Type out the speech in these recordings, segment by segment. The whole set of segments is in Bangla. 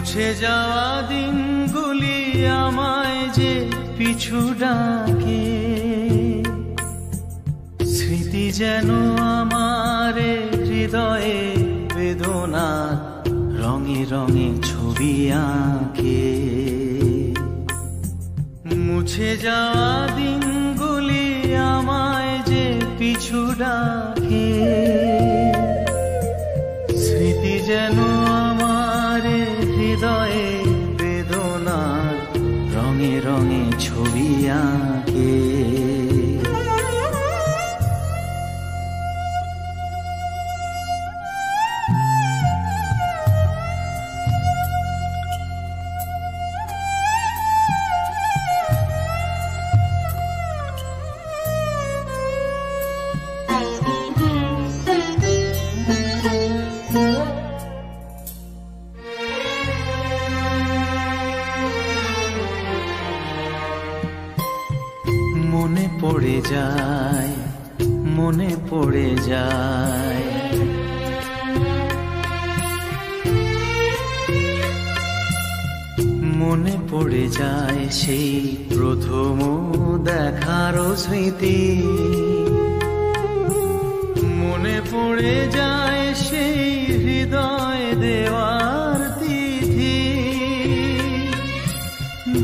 মুছে যাওয়া দিনগুলি আমায় যে পিছু ডাকে। স্মৃতি যেন আমার হৃদয়ে বেদনা রঙে রঙে ছবি আঁকে। মুছে যাওয়া দিনগুলি আমায় যে পিছু ডাকে। ছবি আঁকে। মনে পড়ে যায়, মনে পড়ে যায়। মনে পড়ে যায় সেই প্রথম দেখার স্মৃতি। মনে পড়ে যায় সেই হৃদয় দেওয়ার তিথি।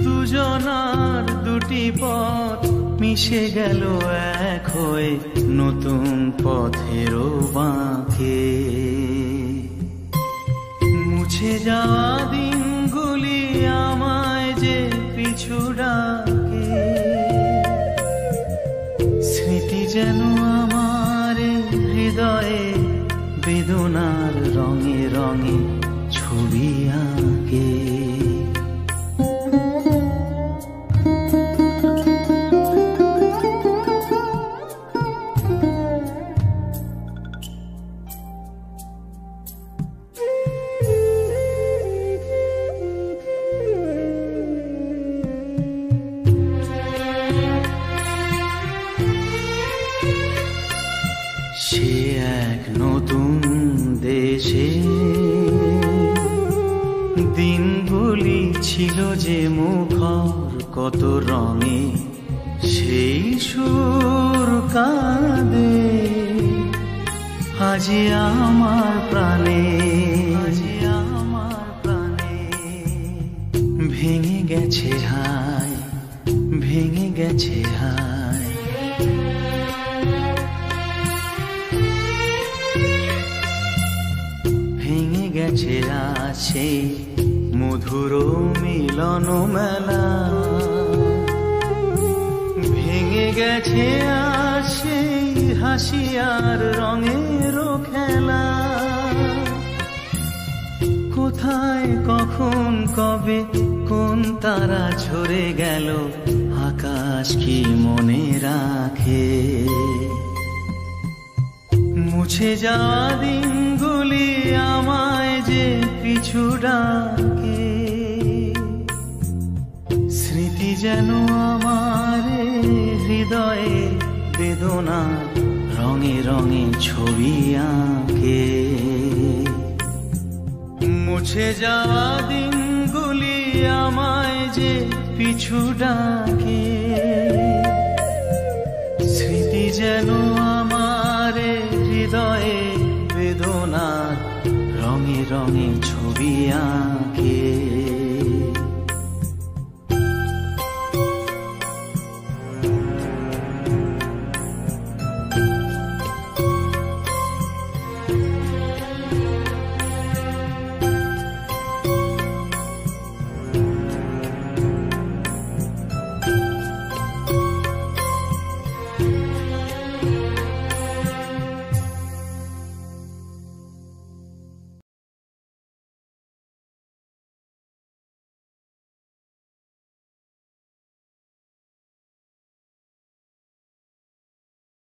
দুজনার দুটি পথ মিশে গেল এক হয়ে নতুন পথেরও বাঁকে। মুছে যাওয়া দিনগুলি আমায় যে পিছু ডাকে। স্মৃতি যেন আমার হৃদয়ে বেদনার রঙে রঙে ছবি আঁকে। এক নতুন দেশে। দিনগুলি ছিল যে মুখর, কত রঙে সেই সুর কাঁদে। আজি আমার প্রাণে, আজি আমার প্রাণে। ভেঙে গেছে হায়, ভেঙে গেছে হায়। গেছে আছে মধুর মিলন মেলা। ভেঙে গেছে আছে হাসি আর রঙের খেলা। কোথায়, কখন, কবে, কোন তারা ঝরে গেল, আকাশ কি মনে রাখে? মুছে যাওয়া দিনগুলি আমায় যে পিছু ডাকে, স্মৃতি যেন আমার হৃদয়ে বেদনা রঙে রঙে ছবি আঁকে। মুছে যাওয়া দিনগুলি আমায় যে পিছু ডাকে, স্মৃতি যেন আমার হৃদয়ে বেদনার রঙে রঙে ছবি আঁকে।